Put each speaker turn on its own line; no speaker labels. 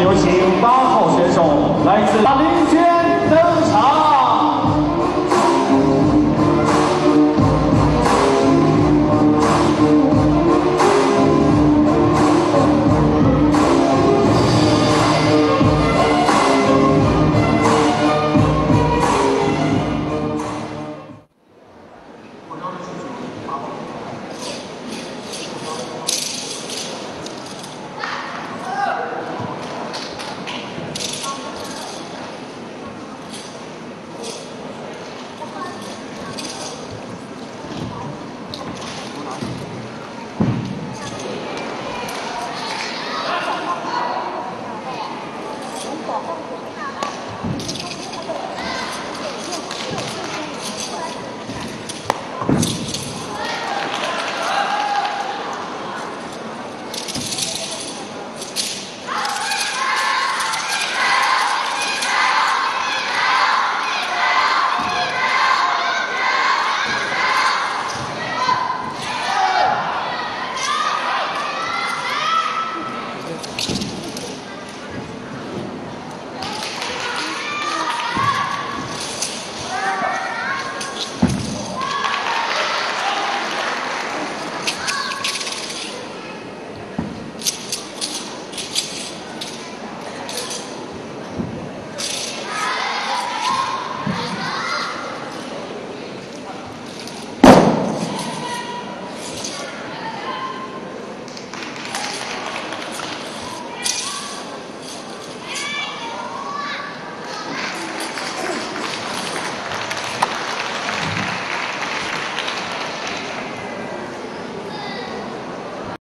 有请八号选手来自大林区。 ขอบ